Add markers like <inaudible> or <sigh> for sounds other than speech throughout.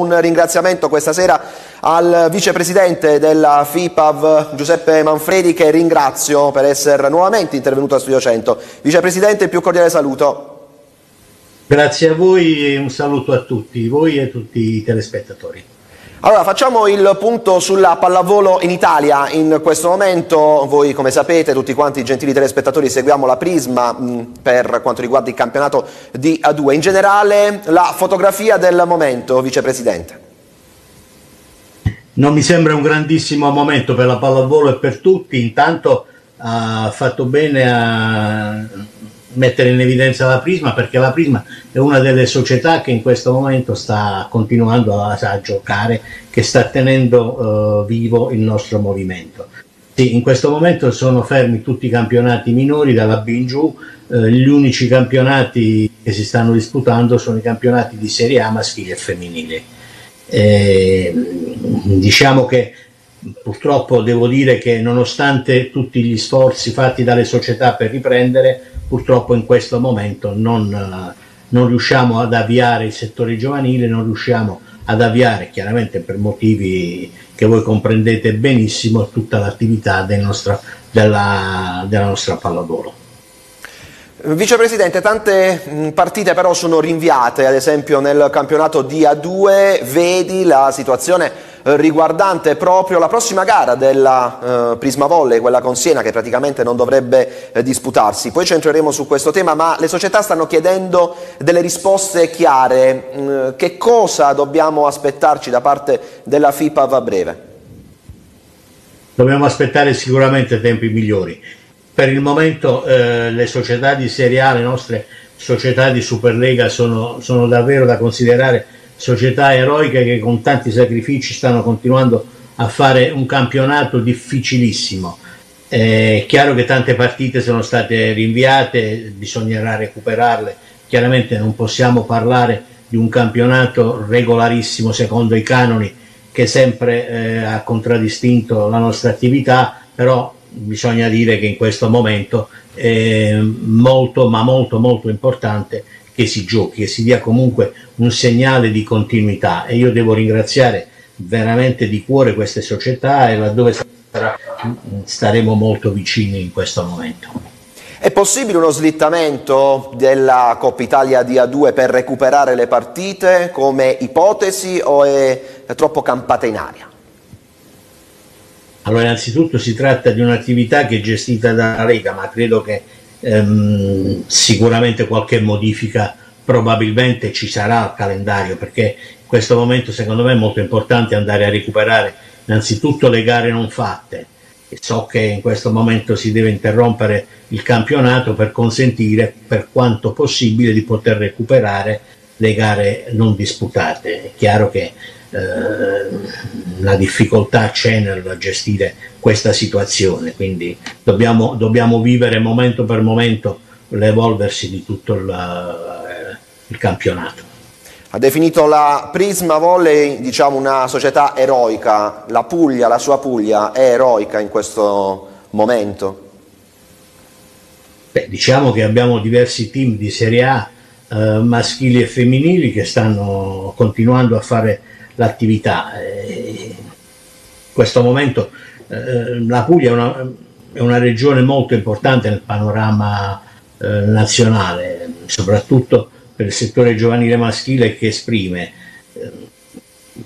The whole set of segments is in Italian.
Un ringraziamento questa sera al vicepresidente della FIPAV Giuseppe Manfredi che ringrazio per essere nuovamente intervenuto a Studio 100. Vicepresidente, più cordiale saluto. Grazie a voi e un saluto a tutti voi e a tutti i telespettatori. Allora, facciamo il punto sulla pallavolo in Italia. In questo momento, voi come sapete, tutti quanti gentili telespettatori, seguiamo la Prisma mh, per quanto riguarda il campionato di A2. In generale, la fotografia del momento, Vicepresidente. Non mi sembra un grandissimo momento per la pallavolo e per tutti. Intanto ha fatto bene a mettere in evidenza la Prisma perché la Prisma è una delle società che in questo momento sta continuando a, a giocare, che sta tenendo uh, vivo il nostro movimento. Sì, in questo momento sono fermi tutti i campionati minori dalla B in giù, uh, gli unici campionati che si stanno disputando sono i campionati di Serie A maschili e femminili. Eh, diciamo che purtroppo devo dire che nonostante tutti gli sforzi fatti dalle società per riprendere, purtroppo in questo momento non, eh, non riusciamo ad avviare il settore giovanile, non riusciamo ad avviare, chiaramente per motivi che voi comprendete benissimo, tutta l'attività del della, della nostra pallavolo. Vicepresidente, tante partite però sono rinviate, ad esempio nel campionato di A2, vedi la situazione riguardante proprio la prossima gara della eh, Prisma Volley, quella con Siena che praticamente non dovrebbe eh, disputarsi. Poi ci entreremo su questo tema, ma le società stanno chiedendo delle risposte chiare. Mm, che cosa dobbiamo aspettarci da parte della FIPA a breve? Dobbiamo aspettare sicuramente tempi migliori. Per il momento eh, le società di Serie A, le nostre società di Superlega sono, sono davvero da considerare società eroiche che con tanti sacrifici stanno continuando a fare un campionato difficilissimo. È chiaro che tante partite sono state rinviate, bisognerà recuperarle. Chiaramente non possiamo parlare di un campionato regolarissimo secondo i canoni che sempre eh, ha contraddistinto la nostra attività, però bisogna dire che in questo momento è molto ma molto molto importante che si giochi, che si dia comunque un segnale di continuità e io devo ringraziare veramente di cuore queste società e laddove sarà, staremo molto vicini in questo momento. È possibile uno slittamento della Coppa Italia di A2 per recuperare le partite come ipotesi o è troppo campata in aria? Allora, innanzitutto si tratta di un'attività che è gestita dalla Lega, ma credo che ehm, sicuramente qualche modifica probabilmente ci sarà al calendario perché in questo momento secondo me è molto importante andare a recuperare innanzitutto le gare non fatte so che in questo momento si deve interrompere il campionato per consentire per quanto possibile di poter recuperare le gare non disputate. È chiaro che la difficoltà c'è nel gestire questa situazione, quindi dobbiamo, dobbiamo vivere momento per momento l'evolversi di tutto il, eh, il campionato. Ha definito la Prisma Volley diciamo, una società eroica, la Puglia, la sua Puglia è eroica in questo momento? Beh, diciamo che abbiamo diversi team di Serie A eh, maschili e femminili che stanno continuando a fare l'attività. in questo momento eh, la Puglia è una, è una, regione molto importante nel panorama eh, nazionale, soprattutto per il settore giovanile maschile che esprime. Eh,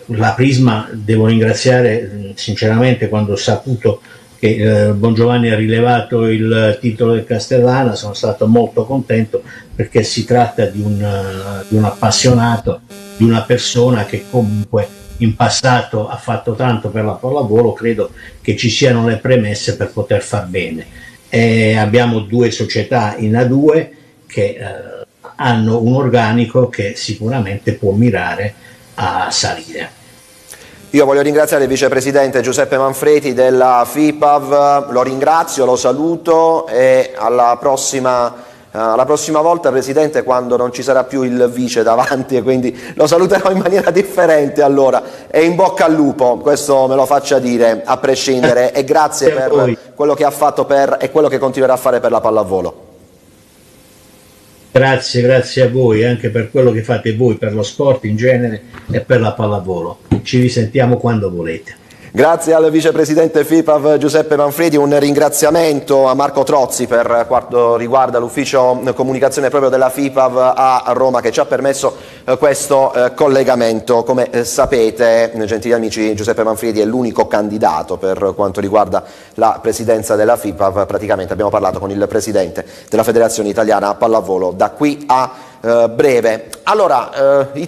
la Prisma devo ringraziare sinceramente quando ho saputo che eh, Bongiovanni ha rilevato il titolo del Castellana, sono stato molto contento perché si tratta di un, di un appassionato di una persona che comunque in passato ha fatto tanto per la pallavolo, credo che ci siano le premesse per poter far bene. E abbiamo due società in A2 che eh, hanno un organico che sicuramente può mirare a salire. Io voglio ringraziare il vicepresidente Giuseppe Manfredi della FIPAV, lo ringrazio, lo saluto e alla prossima Uh, la prossima volta, Presidente, quando non ci sarà più il vice davanti <laughs> e quindi lo saluterò in maniera differente allora. E in bocca al lupo, questo me lo faccia dire, a prescindere. e grazie per quello che ha fatto per, e quello che continuerà a fare per la pallavolo. Grazie, grazie a voi anche per quello che fate voi per lo sport in genere e per la pallavolo. Ci risentiamo quando volete. Grazie al vicepresidente FIPAV Giuseppe Manfredi, un ringraziamento a Marco Trozzi per quanto riguarda l'ufficio comunicazione proprio della FIPAV a Roma che ci ha permesso eh, questo eh, collegamento. Come eh, sapete, gentili amici, Giuseppe Manfredi è l'unico candidato per quanto riguarda la presidenza della FIPAV, praticamente abbiamo parlato con il presidente della Federazione Italiana Pallavolo da qui a breve. Allora, i